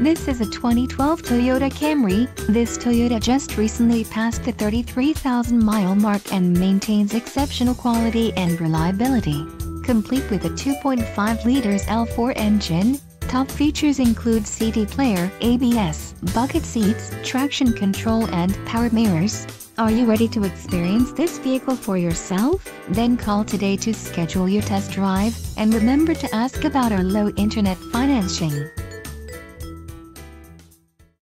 This is a 2012 Toyota Camry. This Toyota just recently passed the 33,000 mile mark and maintains exceptional quality and reliability. Complete with a 2.5 liters L4 engine, top features include CD player, ABS, bucket seats, traction control and power mirrors. Are you ready to experience this vehicle for yourself? Then call today to schedule your test drive, and remember to ask about our low internet financing.